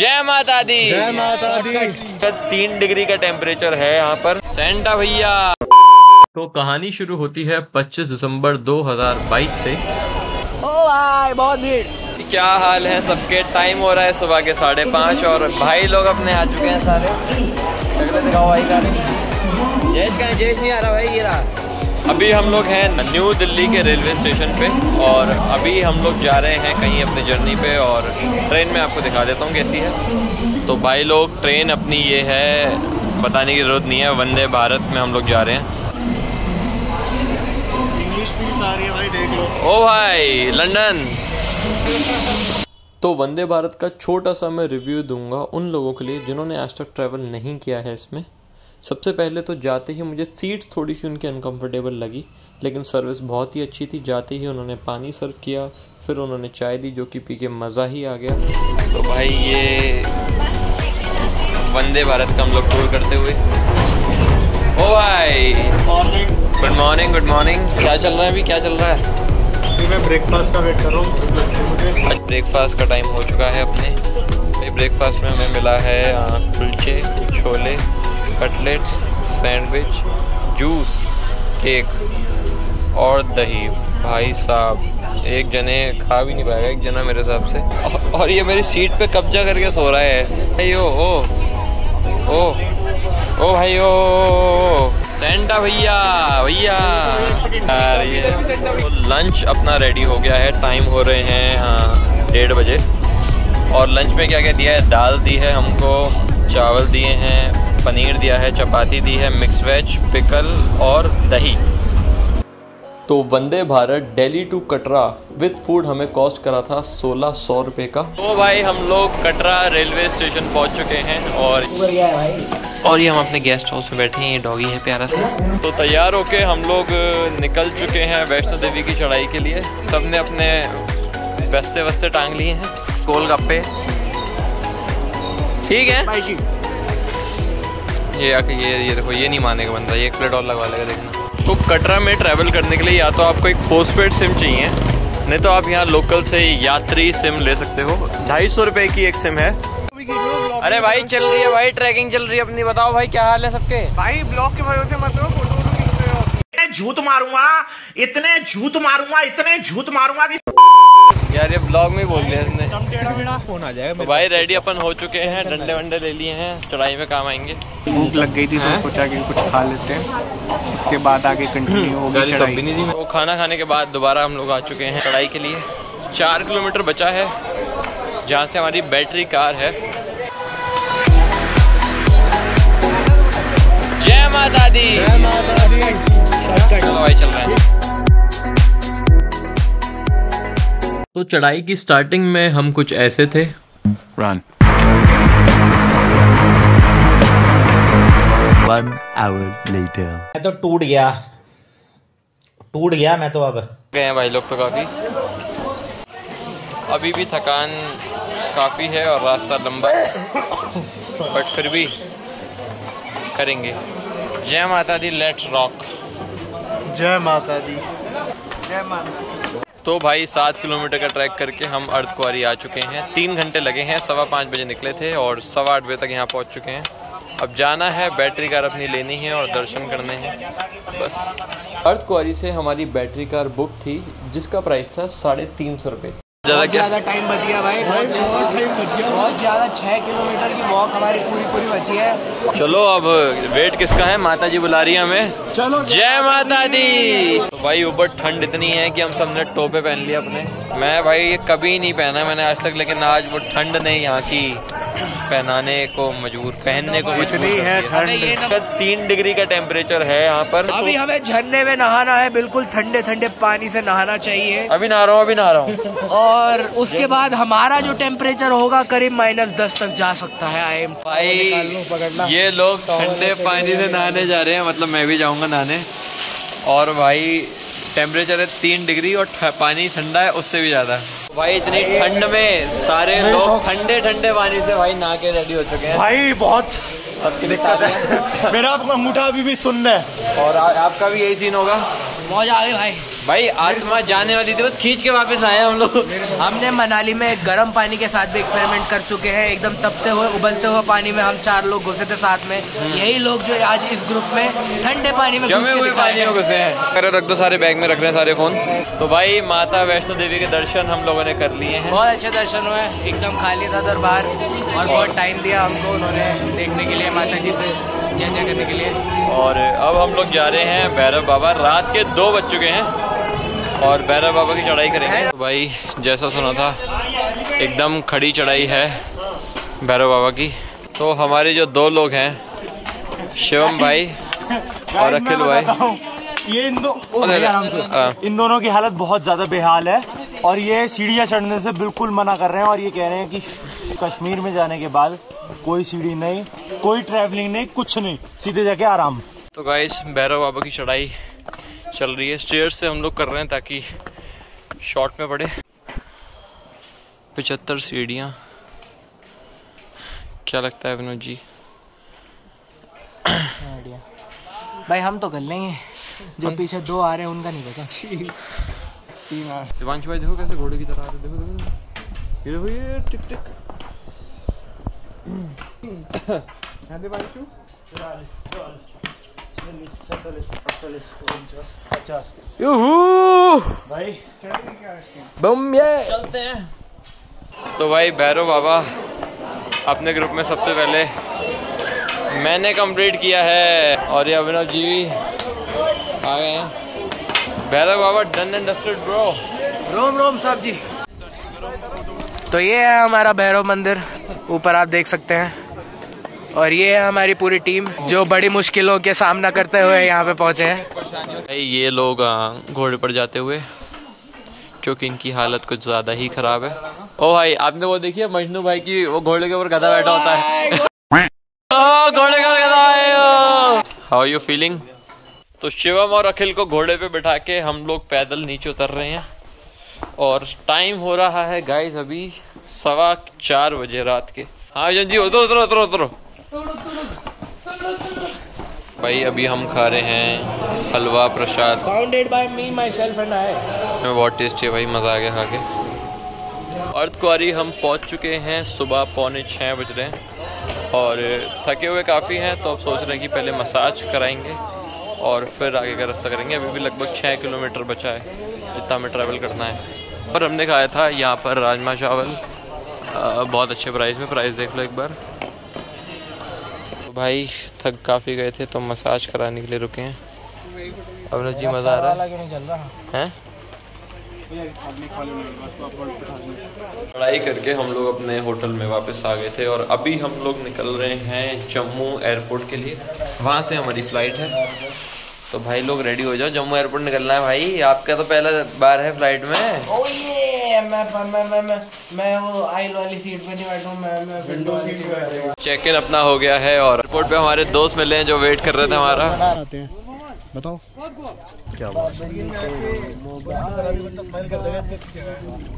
जय माता दी। जय माता दी। तीन डिग्री का टेम्परेचर है यहाँ पर। सेंटा भैया। तो कहानी शुरू होती है 25 दिसंबर 2022 से। ओ भाई बहुत भीड़। क्या हाल है सबके? टाइम हो रहा है सुबह के साढ़े पाँच और भाई लोग अपने आ चुके हैं सारे। शक्ल दिखाओ भाई का जयेश का जयेश नहीं आ रहा भाई ये रहा। अभी हम लोग हैं न्यू दिल्ली के रेलवे स्टेशन पे और अभी हम लोग जा रहे हैं कहीं अपनी जर्नी पे और ट्रेन में आपको दिखा देता हूँ कैसी है। तो भाई लोग ट्रेन अपनी ये है बताने की ज़रूरत नहीं है वंदे भारत में हम लोग जा रहे हैं। इंग्लिश फ़िल्म आ रही है भाई देख लो। ओ भाई लंदन। तो वंदे भारत का छोटा सा मैं रिव्यू दूँगा उन लोगों के लिए जिन्होंने आज तक ट्रैवल नहीं किया है इसमें। सबसे पहले तो जाते ही मुझे सीट्स थोड़ी सी उनकी अनकंफर्टेबल लगी लेकिन सर्विस बहुत ही अच्छी थी। जाते ही उन्होंने पानी सर्व किया फिर उन्होंने चाय दी जो कि पी के मज़ा ही आ गया। तो भाई ये वंदे भारत का हम लोग टूर करते हुए। ओ भाई। गुड मॉर्निंग गुड मॉर्निंग क्या चल रहा है अभी? क्या चल रहा है? अभी मैं ब्रेकफास्ट का वेट कर रहा हूँ। आज ब्रेकफास्ट का टाइम हो चुका है अपने। ब्रेकफास्ट में हमें मिला है कुलचे chole. Cutlets sandwich juice cake और दही। भाई साहब एक जने खा भी नहीं पाएगा एक जना मेरे हिसाब से। और ये मेरी सीट पे कब्जा करके सो रहा है। भाई ओ ओ ओ ओ भाई ओ, सेंटा भैया भैया। लंच अपना रेडी हो गया है टाइम हो रहे हैं हाँ, डेढ़ बजे। और लंच में क्या क्या दिया है? दाल दी है हमको चावल दिए हैं पनीर दिया है, चपाती दी है मिक्स वेज पिकल और दही। तो Vande Bharat Delhi to Katra with food हमें कॉस्ट करा था सोलह सौ रुपये का। तो भाई हम लोग कटरा रेलवे स्टेशन पहुँच चुके हैं और और ये हम अपने गेस्ट हाउस में बैठे हैं, ये डॉगी है प्यारा सा। तो तैयार होके हम लोग निकल चुके हैं वैष्णो देवी की चढ़ाई के लिए। सबने अपने बस्ते वस्ते टांग लिए हैं, गोलगप्पे। ठीक है? ये ये ये देखो, ये नहीं मानेगा बंदा, ये एक प्लेट और लगवा लेगा देखना। तो कटरा में ट्रैवल करने के लिए या तो आपको एक पोस्ट सिम चाहिए, नहीं तो आप यहाँ लोकल से यात्री सिम ले सकते हो। ढाई सौ रूपए की एक सिम है। अरे भाई, चल रही है भाई ट्रैकिंग चल रही है अपनी, बताओ भाई, क्या हाल है सबके? भाई ब्लॉक के वजह से मतलब फ़ोटो वोटो खींच रहे हो इतने झूठ मारूँगा इतने झूठ मारूँगा इतने झूठ मारूँगा कि यार ये ब्लॉग में बोल दिया इसने। फ़ोन आ जाएगा तो भाई रेडी अपन हो चुके हैं डंडे वंडे ले लिए हैं चढ़ाई में काम आएँगे। भूख लग गई थी तो सोचा कि कुछ खा लेते हैं। उसके बाद आगे कंटिन्यू होगी गाली चढ़ाई। नहीं दी वो खाना खाने के बाद दोबारा हम लोग आ चुके हैं चढ़ाई के लिए। चार किलोमीटर बचा है जहाँ से हमारी बैटरी कार है। जय माता दी। जय माता दी। चलो भाई चल रहे हैं तो चढ़ाई की स्टार्टिंग में हम कुछ ऐसे थे। Run. One hour later. मैं तो टूट गया। टूट गया मैं तो अब। गए हैं भाई लोग तो काफ़ी। अभी भी थकान काफ़ी है और रास्ता लंबा बट फिर भी करेंगे। जय माता दी लेट्स रॉक जय माता दी। जय माता तो भाई, सात किलोमीटर का ट्रैक करके हम अर्धकुआरी आ चुके हैं। तीन घंटे लगे हैं, सवा पाँच बजे निकले थे और सवा आठ बजे तक यहाँ पहुँच चुके हैं। अब जाना है, बैटरी कार अपनी लेनी है और दर्शन करने हैं। बस। अर्धकुआरी से हमारी बैटरी कार बुक थी, जिसका प्राइस था साढ़े तीन सौ रुपये ज़्यादा क्या? ज़्यादा टाइम बच गया भाई बहुत टाइम बच गया। बहुत ज़्यादा छह किलोमीटर की वॉक हमारी पूरी पूरी बची है। चलो अब वेट किसका है? माता जी बुला रही है हमें। चलो जय माता दी। तो भाई ऊपर ठंड इतनी है कि हम सबने टोपे पहन लिए अपने। मैं भाई ये कभी नहीं पहना मैंने आज तक लेकिन आज वो ठंड नहीं यहाँ की पहनाने को मजबूर पहनने को इतनी है शायद तीन डिग्री का टेम्परेचर है यहाँ पर अभी तो हमें झरने में नहाना है बिल्कुल ठंडे ठंडे पानी से नहाना चाहिए। अभी नहा रहा हूँ अभी नहा रहा हूँ। और उसके बाद हमारा जो टेम्परेचर होगा करीब माइनस दस तक जा सकता है आई एम भाई ये लोग ठंडे पानी से नहाने जा रहे हैं मतलब मैं भी जाऊँगा नहाने। और भाई टेम्परेचर है तीन डिग्री और पानी ठंडा है उससे भी ज़्यादा। भाई इतनी ठंड में सारे लोग ठंडे ठंडे पानी से भाई नहा के रेडी हो चुके हैं। भाई बहुत सबकी दिक्कत है। मेरा आपका अंगूठा अभी भी सुन है। और आ, आपका भी यही सीन होगा? मौज आ गई भाई। भाई आज आत्मा जाने वाली थी बस खींच के वापस आए हम लोग। हमने मनाली में गर्म पानी के साथ भी एक्सपेरिमेंट कर चुके हैं। एकदम तपते हुए उबलते हुए पानी में हम चार लोग घुसे थे साथ में। यही लोग जो आज इस ग्रुप में ठंडे पानी में जमे हुए पानी में घुसे हैं। अरे रख दो सारे बैग में रख रहे हैं सारे फ़ोन। तो भाई माता वैष्णो देवी के दर्शन हम लोगों ने कर लिए हैं। बहुत अच्छे दर्शन हुए एकदम खाली था दरबार और बहुत टाइम दिया हमको उन्होंने देखने के लिए माता जी से। जय जय करने के लिए। और अब हम लोग जा रहे हैं भैरव बाबा। रात के दो बज चुके हैं और भैरव बाबा की चढ़ाई करेंगे। तो भाई जैसा सुना था एकदम खड़ी चढ़ाई है भैरव बाबा की। तो हमारे जो दो लोग हैं शिवम भाई और अखिल भाई। ये इन दो आराम से। इन दोनों की हालत बहुत ज़्यादा बेहाल है और ये सीढ़ियाँ चढ़ने से बिल्कुल मना कर रहे हैं और ये कह रहे हैं कि कश्मीर में जाने के बाद कोई सीढ़ी नहीं कोई ट्रैवलिंग नहीं कुछ नहीं सीधे जाके आराम। तो गाइस भैरव बाबा की चढ़ाई चल रही है। स्टेयर से हम लोग कर रहे हैं ताकि शॉर्ट में पड़े पिछहत्तर सीढ़ियाँ। क्या लगता है विनोद जी? भाई हम तो कर लेंगे। जो पीछे दो आ रहे हैं उनका नहीं पता। दिवांश भाई देखो कैसे घोड़े की तरह आ रहे देखो देखो देखो। ये देखो ये टिक टिक भाई। बम ये चलते हैं। तो भाई भैरव बाबा अपने ग्रुप में सबसे पहले मैंने कंप्लीट किया है। और ये अभिनव जी भी आ गए हैं। Bhairav Baba done and dusted bro रोम रोम साहब जी। तो ये है हमारा भैरव मंदिर। ऊपर आप देख सकते हैं। और ये है हमारी पूरी टीम, जो बड़ी मुश्किलों के सामना करते हुए यहाँ पे पहुँचे हैं। ये लोग घोड़े पर जाते हुए, क्योंकि इनकी हालत कुछ ज़्यादा ही खराब है। ओ भाई, आपने वो देखी है मजनू भाई की, वो घोड़े के ऊपर गधा बैठा होता है? घोड़े का गधा है। हाउ यू फीलिंग तो शिवम और अखिल को घोड़े पे बिठा के हम लोग पैदल नीचे उतर रहे हैं। और टाइम हो रहा है गाइस अभी सवा चार बजे रात के। हाँ जन जी उतरो उतरो उतरो उतरो। भाई अभी हम खा रहे हैं हलवा प्रसाद। Founded by me myself and I बहुत टेस्टी है भाई मज़ा आ गया खा के। अर्धकुआरी हम पहुँच चुके हैं सुबह पौने छः बज रहे हैं। और थके हुए काफ़ी हैं तो अब सोच रहे हैं कि पहले मसाज कराएँगे और फिर आगे का रास्ता करेंगे। अभी भी लगभग छः किलोमीटर बचा है जितना हमें ट्रैवल करना है। और हमने खाया था यहाँ पर राजमा चावल। बहुत अच्छे प्राइस में प्राइस देख लो एक बार। तो भाई थक काफ़ी गए थे तो मसाज कराने के लिए रुके हैं। अब जी मज़ा आ रहा है। हैं? पढ़ाई करके हम लोग अपने होटल में वापस आ गए थे और अभी हम लोग निकल रहे हैं जम्मू एयरपोर्ट के लिए। वहाँ से हमारी फ़्लाइट है। तो भाई लोग रेडी हो जाओ जम्मू एयरपोर्ट निकलना है भाई। आपका तो पहला बार है फ़्लाइट में। मैं मैं मैं मैं मैं वो आइल वाली सीट पे नहीं बैठूं मैं मैं विंडो सीट पे बैठूँगा चेक इन अपना हो गया है और एयरपोर्ट पे हमारे दोस्त मिले हैं जो वेट कर रहे थे हमारा आते हैं बताओ क्या बात